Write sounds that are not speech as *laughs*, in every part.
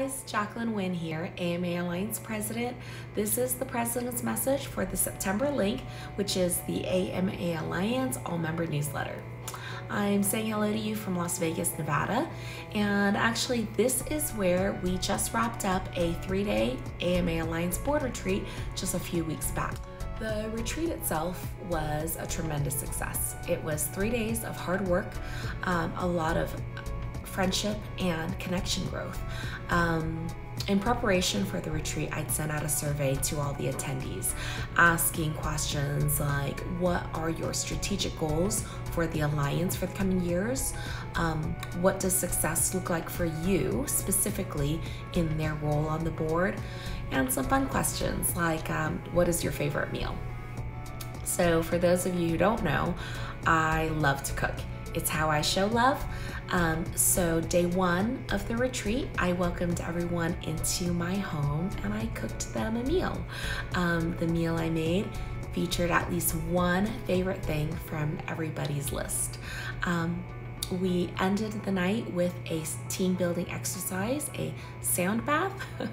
guys, Jacqueline Nguyen here, AMA Alliance President. This is the President's message for the September link, which is the AMA Alliance All Member Newsletter. I'm saying hello to you from Las Vegas, Nevada, and actually, this is where we just wrapped up a three day AMA Alliance board retreat just a few weeks back. The retreat itself was a tremendous success. It was three days of hard work, um, a lot of friendship, and connection growth. Um, in preparation for the retreat, I'd sent out a survey to all the attendees asking questions like What are your strategic goals for the Alliance for the coming years? Um, what does success look like for you, specifically in their role on the board? And some fun questions like um, What is your favorite meal? So, for those of you who don't know, I love to cook. It's how I show love. Um, so, day one of the retreat, I welcomed everyone into my home and I cooked them a meal. Um, the meal I made featured at least one favorite thing from everybody's list. Um, we ended the night with a team building exercise, a sound bath. *laughs*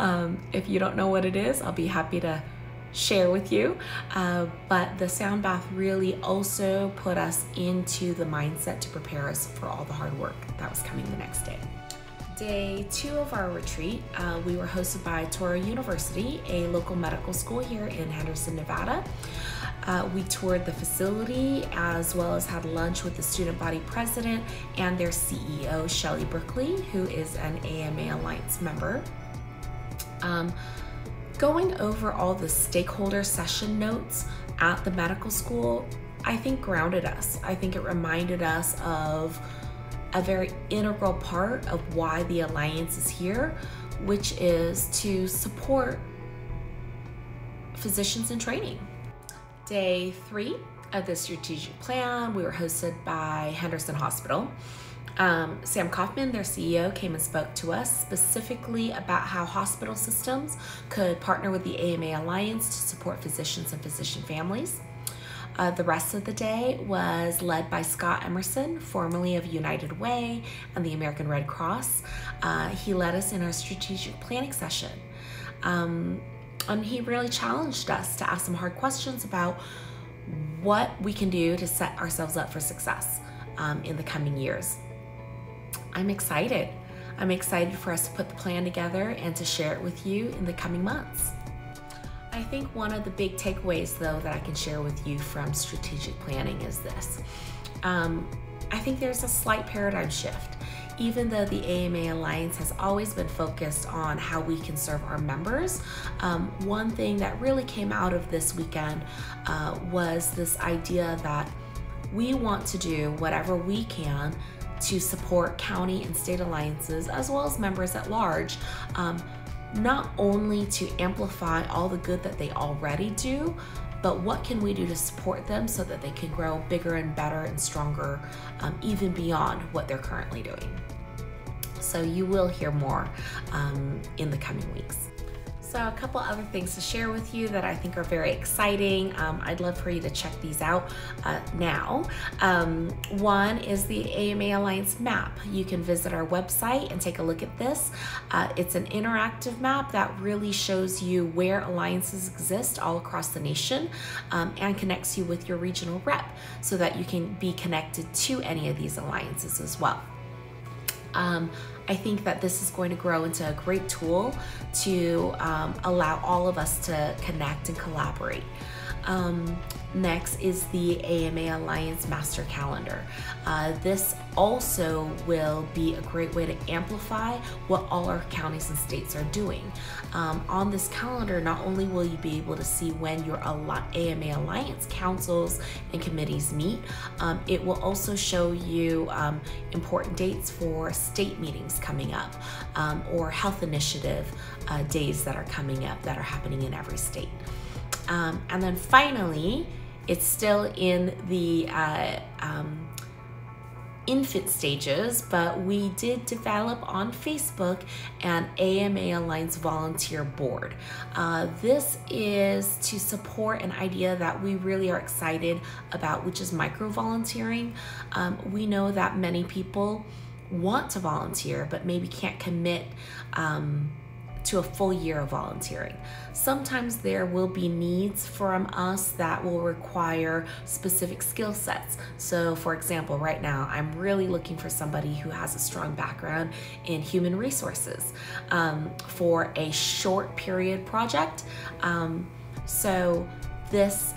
Um, if you don't know what it is, I'll be happy to share with you. Uh, but the sound bath really also put us into the mindset to prepare us for all the hard work that was coming the next day. Day two of our retreat, uh, we were hosted by Touro University, a local medical school here in Henderson, Nevada. Uh, we toured the facility as well as had lunch with the student body president and their CEO, Shelley Berkley, who is an AMA Alliance member. Um, Going over all the stakeholder session notes at the medical school, I think grounded us. I think it reminded us of a very integral part of why the Alliance is here, which is to support physicians in training. Day three of the strategic plan, we were hosted by Henderson Hospital. Um, Sam Kaufman, their CEO, came and spoke to us specifically about how hospital systems could partner with the AMA Alliance to support physicians and physician families. Uh, the rest of the day was led by Scott Emerson, formerly of United Way and the American Red Cross. Uh, he led us in our strategic planning session. Um, and he really challenged us to ask some hard questions about what we can do to set ourselves up for success um, in the coming years. I'm excited. I'm excited for us to put the plan together and to share it with you in the coming months. I think one of the big takeaways, though, that I can share with you from strategic planning is this. Um, I think there's a slight paradigm shift. Even though the AMA Alliance has always been focused on how we can serve our members, um, one thing that really came out of this weekend uh, was this idea that we want to do whatever we can to support county and state alliances as well as members at large, um, not only to amplify all the good that they already do, but what can we do to support them so that they can grow bigger and better and stronger, um, even beyond what they're currently doing. So you will hear more um, in the coming weeks. So a couple other things to share with you that I think are very exciting. Um, I'd love for you to check these out uh, now. Um, one is the AMA Alliance map. You can visit our website and take a look at this. Uh, it's an interactive map that really shows you where alliances exist all across the nation um, and connects you with your regional rep so that you can be connected to any of these alliances as well. Um, I think that this is going to grow into a great tool to um, allow all of us to connect and collaborate. Um, next is the AMA Alliance Master Calendar. Uh, this also will be a great way to amplify what all our counties and states are doing. Um, on this calendar, not only will you be able to see when your AMA Alliance councils and committees meet, um, it will also show you um, important dates for state meetings coming up um, or health initiative uh, days that are coming up that are happening in every state. Um, and then finally, it's still in the uh, um, infant stages, but we did develop on Facebook an AMA Alliance volunteer board. Uh, this is to support an idea that we really are excited about, which is micro volunteering. Um, we know that many people want to volunteer but maybe can't commit um, to a full year of volunteering. Sometimes there will be needs from us that will require specific skill sets. So, for example, right now I'm really looking for somebody who has a strong background in human resources um, for a short period project. Um, so, this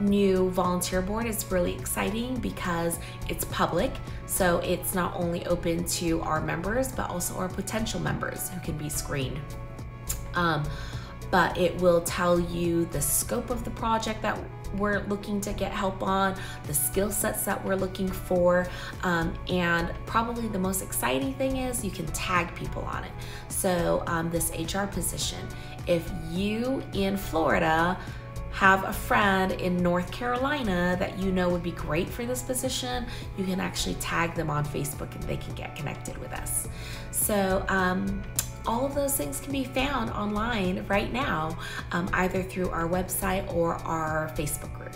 new volunteer board is really exciting because it's public. So it's not only open to our members, but also our potential members who can be screened. Um, but it will tell you the scope of the project that we're looking to get help on, the skill sets that we're looking for, um, and probably the most exciting thing is you can tag people on it. So, um, this HR position, if you in Florida have a friend in North Carolina that you know would be great for this position, you can actually tag them on Facebook and they can get connected with us. So, um, all of those things can be found online right now, um, either through our website or our Facebook group.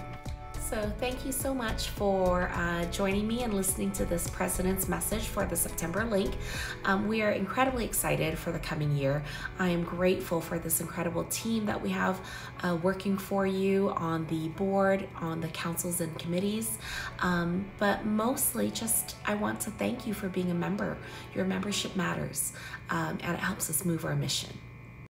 So, thank you so much for uh, joining me and listening to this President's message for the September link. Um, we are incredibly excited for the coming year. I am grateful for this incredible team that we have uh, working for you on the board, on the councils and committees. Um, but mostly, just I want to thank you for being a member. Your membership matters um, and it helps us move our mission.